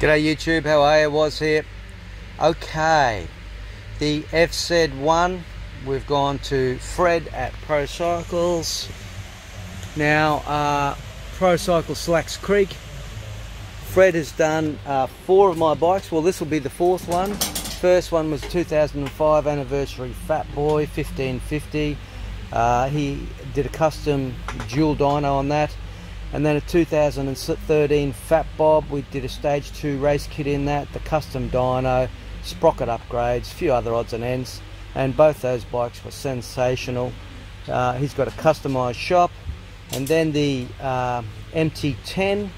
G'day YouTube, how are you? Wozza here. Okay, the FZ1, we've gone to Fred at Pro Cycles. Now, uh, Pro Cycle Slacks Creek. Fred has done uh, four of my bikes. Well, this will be the fourth one. First one was 2005 anniversary Fat Boy 1550. Uh, he did a custom dual dyno on that and then a 2013 Fat Bob we did a stage 2 race kit in that the custom dyno sprocket upgrades a few other odds and ends. And both those bikes were sensational. Uh, he's got a customized shop. And then the uh, MT10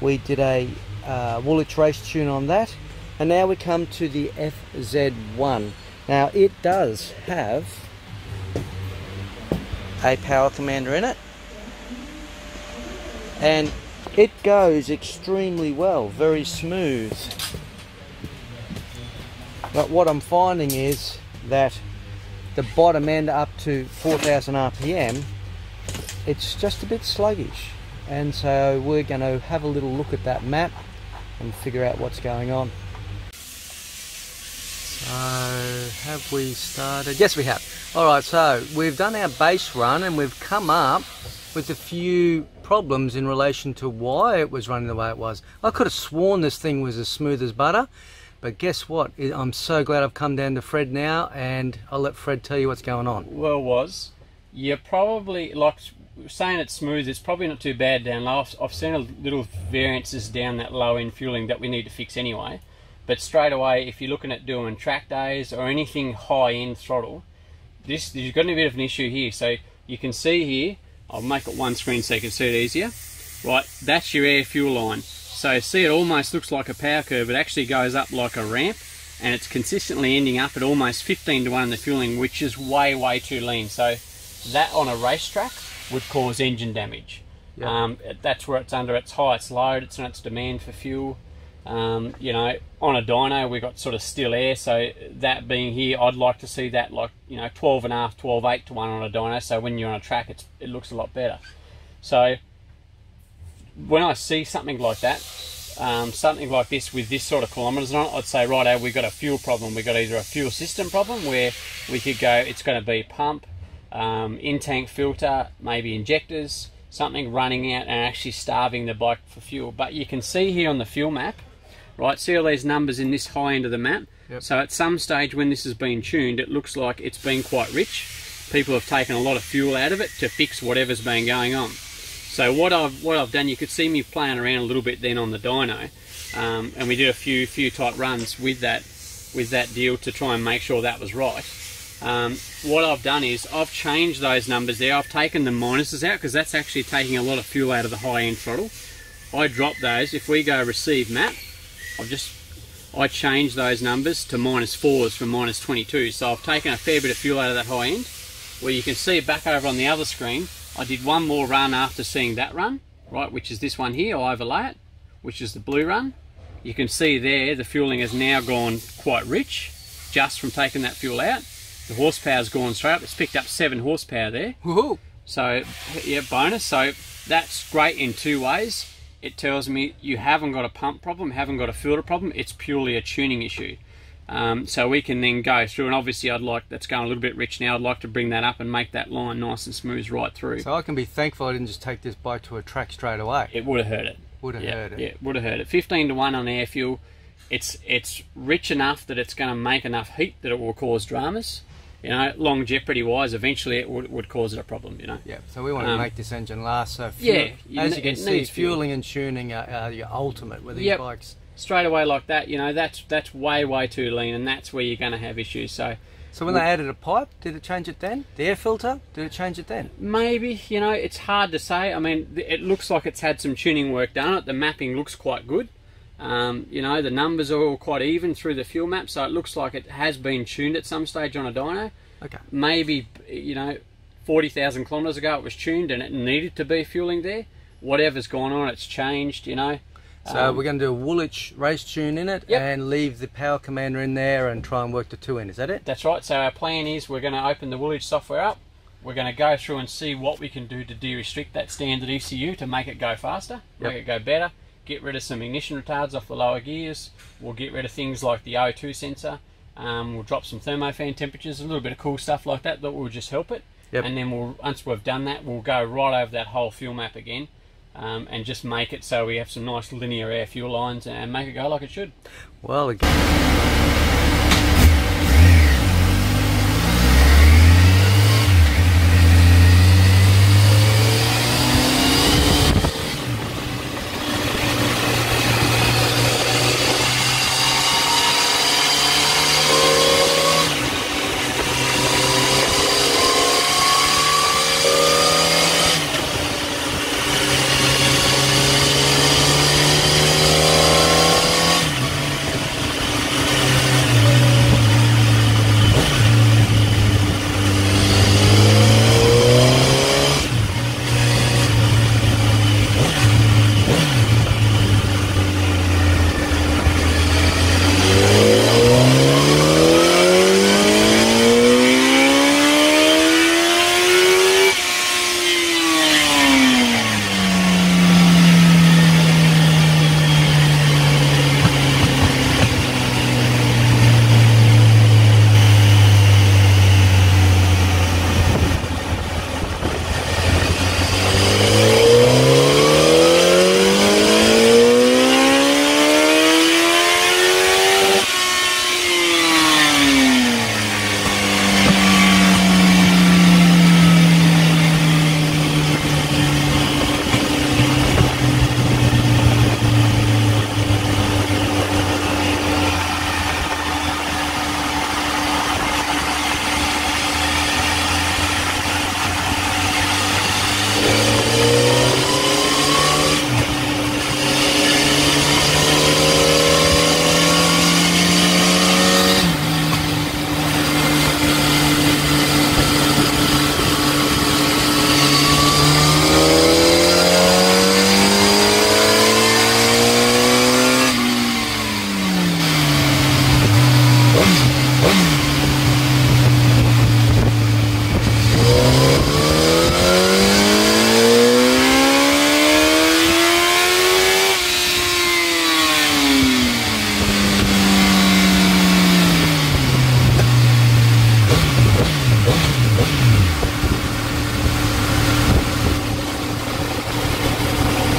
we did a uh, Woolich race tune on that. And now we come to the FZ1 now it does have a power commander in it and it goes extremely well, very smooth. But what I'm finding is that the bottom end up to 4000 RPM, it's just a bit sluggish. And so we're going to have a little look at that map and figure out what's going on. So, have we started? Yes, we have. Alright, so we've done our base run and we've come up with a few problems in relation to why it was running the way it Wozza. I could have sworn this thing was as smooth as butter, but guess what? I'm so glad I've come down to Fred now, and I'll let Fred tell you what's going on. Well, was you're probably like saying it's smooth. It's probably not too bad down low. I've, seen a little variances down that low end fueling that we need to fix anyway. But straight away, if you're looking at doing track days or anything high end throttle, this you've got a bit of an issue here. So you can see here I'll make it one screen so you can see it easier. Right, that's your air fuel line. So see it almost looks like a power curve. It actually goes up like a ramp and it's consistently ending up at almost 15 to 1 in the fueling, which is way, way too lean. So that on a racetrack would cause engine damage. Yep. Um, that's where it's under its highest load, it's on its demand for fuel. Um, you know, on a dyno, we've got sort of still air. So that being here, I'd like to see that like, you know, 12 and a half, 12, 8 to 1 on a dyno. So when you're on a track, it's, it looks a lot better. So when I see something like that, um, something like this with this sort of kilometres on it, I'd say, right, we've got a fuel problem. We've got either a fuel system problem where we could go, it's going to be pump, um, in-tank filter, maybe injectors, something running out and actually starving the bike for fuel. But you can see here on the fuel map, right? See all these numbers in this high end of the map? Yep. So at some stage when this has been tuned, it looks like it's been quite rich. People have taken a lot of fuel out of it to fix whatever's been going on. So what I've what I've done, you could see me playing around a little bit then on the dyno, um, and we did a few few tight runs with that with that deal to try and make sure that was right. Um, what I've done is I've changed those numbers there. I've taken the minuses out because that's actually taking a lot of fuel out of the high end throttle. I drop those. If we go receive map, I've just I changed those numbers to minus fours from minus 22 so I've taken a fair bit of fuel out of that high end. Where you can see back over on the other screen. I did one more run after seeing that run right which is this one here I overlay it which is the blue run. You can see there the fueling has now gone quite rich just from taking that fuel out. The horsepower's gone straight up. It's picked up seven horsepower there. So yeah bonus. So that's great in two ways it tells me you haven't got a pump problem, haven't got a filter problem, it's purely a tuning issue. Um, so we can then go through, and obviously I'd like, that's going a little bit rich now, I'd like to bring that up and make that line nice and smooth right through. So I can be thankful I didn't just take this bike to a track straight away. It would have hurt it. Would have yeah, hurt it. Yeah, would have hurt it. 15 to 1 on air fuel, it's, it's rich enough that it's going to make enough heat that it will cause dramas you know, long jeopardy wise, eventually it would, would cause it a problem, you know. Yeah, so we want to um, make this engine last. So fuel, yeah, as you can see, fueling and tuning are, are your ultimate with these yep. bikes. Straight away like that, you know, that's that's way way too lean, and that's where you're going to have issues. So. So when they added a pipe, did it change it then? The air filter, did it change it then? Maybe, you know, it's hard to say. I mean, it looks like it's had some tuning work done. It the mapping looks quite good. Um, you know, the numbers are all quite even through the fuel map, so it looks like it has been tuned at some stage on a dyno. Okay. Maybe, you know, 40,000 kilometres ago it was tuned and it needed to be fueling there. Whatever's gone on, it's changed, you know. So um, we're going to do a Woolich race tune in it yep. and leave the power commander in there and try and work the two in. Is that it? That's right. So our plan is we're going to open the Woolich software up. We're going to go through and see what we can do to de-restrict that standard ECU to make it go faster, yep. make it go better, get rid of some ignition retards off the lower gears. We'll get rid of things like the O2 sensor. Um, we'll drop some thermofan temperatures, a little bit of cool stuff like that that will just help it. Yep. And then we'll once we've done that, we'll go right over that whole fuel map again. Um, and just make it so we have some nice linear air fuel lines and make it go like it should. Well, again.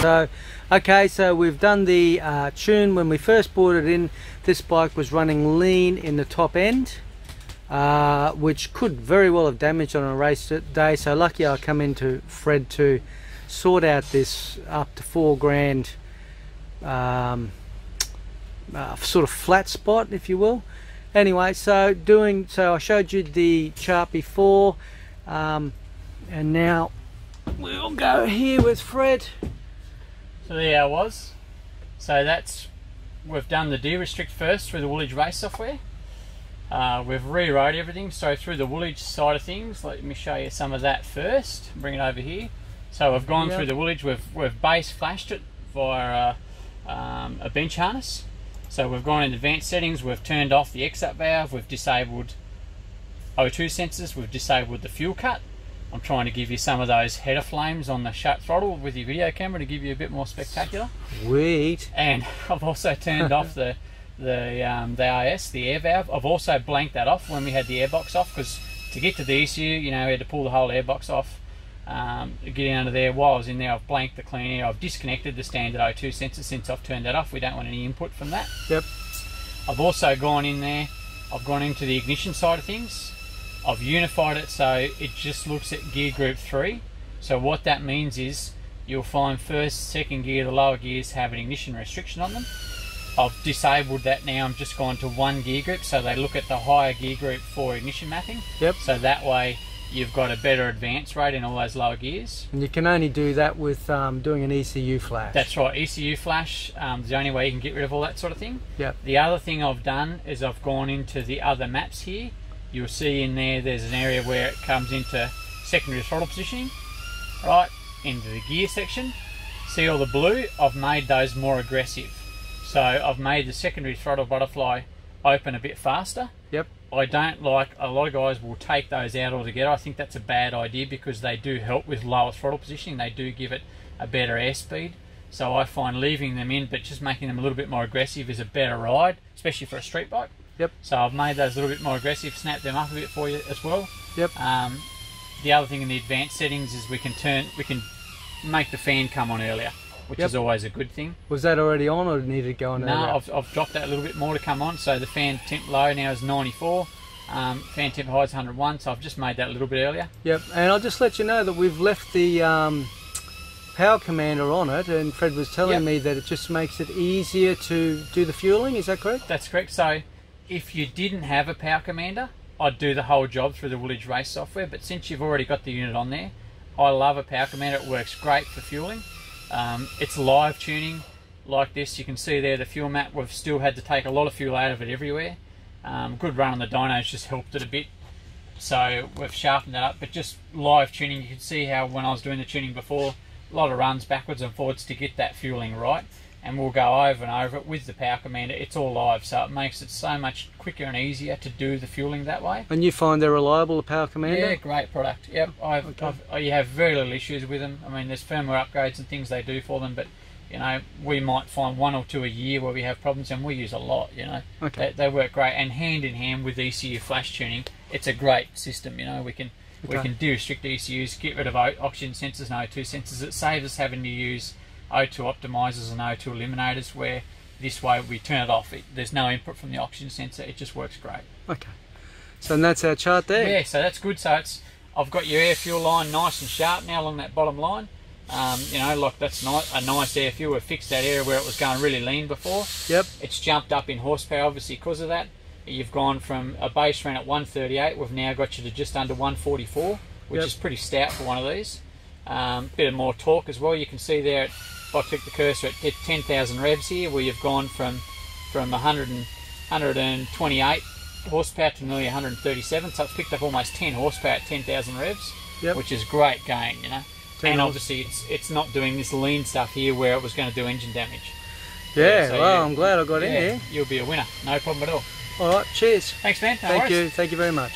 So, okay, so we've done the uh, tune. When we first brought it in, this bike was running lean in the top end, uh, which could very well have damaged on a race day. So lucky I come into Fred to sort out this up to four grand um, uh, sort of flat spot, if you will. Anyway, so doing so, I showed you the chart before, um, and now we'll go here with Fred. So there I was. So that's we've done the de-restrict first through the Woolich race software. Uh, we've rewrote everything. So through the Woolich side of things, let me show you some of that first. Bring it over here. So we've gone Yep. through the Woolich. We've we've base flashed it via uh, um, a bench harness. So we've gone in advanced settings. We've turned off the EXUP valve. We've disabled O2 sensors. We've disabled the fuel cut. I'm trying to give you some of those header flames on the shut throttle with your video camera to give you a bit more spectacular Sweet. and I've also turned off the the um, the AS, the air valve. I've also blanked that off when we had the airbox off because to get to the ECU, you know, we had to pull the whole airbox off. Um, getting under there while I was in there, I've blanked the clean air. I've disconnected the standard O2 sensor since I've turned that off. We don't want any input from that. Yep. I've also gone in there. I've gone into the ignition side of things. I've unified it so it just looks at gear group three. So what that means is you'll find first, second gear, the lower gears have an ignition restriction on them. I've disabled that now. I'm just gone to one gear group, so they look at the higher gear group for ignition mapping. Yep. So that way you've got a better advance rate in all those lower gears. And you can only do that with um, doing an ECU flash. That's right. ECU flash um, is the only way you can get rid of all that sort of thing. Yep. The other thing I've done is I've gone into the other maps here. You'll see in there there's an area where it comes into secondary throttle positioning, right into the gear section. See all the blue? I've made those more aggressive. So I've made the secondary throttle butterfly open a bit faster. Yep. I don't like a lot of guys will take those out altogether. I think that's a bad idea because they do help with lower throttle positioning. They do give it a better airspeed. So I find leaving them in, but just making them a little bit more aggressive is a better ride, especially for a street bike. Yep. So I've made those a little bit more aggressive, snapped them up a bit for you as well. Yep. Um, the other thing in the advanced settings is we can turn, we can make the fan come on earlier, which Yep. is always a good thing. Was that already on or needed to go on? No, earlier? I've, I've dropped that a little bit more to come on. So the fan temp low now is 94. Um, fan temp high is 101. So I've just made that a little bit earlier. Yep, and I'll just let you know that we've left the um, power commander on it, and Fred was telling Yep. me that it just makes it easier to do the fueling. Is that correct? That's correct. So if you didn't have a power commander, I'd do the whole job through the Woolich Race software. But since you've already got the unit on there, I love a power commander. It works great for fueling. Um, it's live tuning like this. You can see there the fuel map. We've still had to take a lot of fuel out of it everywhere. Um, good run on the dynos just helped it a bit. So we've sharpened that up. But just live tuning, you can see how when I was doing the tuning before, a lot of runs backwards and forwards to get that fueling right. And we'll go over and over it with the power commander. It's all live, so it makes it so much quicker and easier to do the fueling that way. And you find they're reliable, the power commander? Yeah, great product. Yep, I've, Okay. I've, I- you have very little issues with them. I mean, there's firmware upgrades and things they do for them, but you know, we might find one or two a year where we have problems, and we use a lot. You know, Okay. they, they work great, and hand in hand with ECU flash tuning, it's a great system. You know, we can we Okay. can de-restrict ECUs, get rid of oxygen sensors and O2 sensors. It saves us having to use O2 optimizers and O2 eliminators, where this way we turn it off. It, there's no input from the oxygen sensor. It just works great. Okay. So and that's our chart there. Yeah, so that's good. So it's I've got your air fuel line nice and sharp now along that bottom line. Um, you know, like that's nice, a nice air fuel. We've fixed that area where it was going really lean before. Yep. It's jumped up in horsepower, obviously, because of that. You've gone from a base ran at 138. We've now got you to just under 144, which Yep. is pretty stout for one of these. Um, bit of more torque as well. You can see there. If I click the cursor at 10,000 revs here, where you've gone from from 100 and, 128 horsepower to nearly 137. So it's picked up almost 10 horsepower at 10,000 revs, Yep. which is great gain, you know. And obviously, it's it's not doing this lean stuff here where it was going to do engine damage. Yeah, so well, I'm glad I got in yeah, here. You'll be a winner. No problem at all. All right, cheers. Thanks, man. No Thank worries. you. Thank you very much.